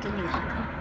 给你看看。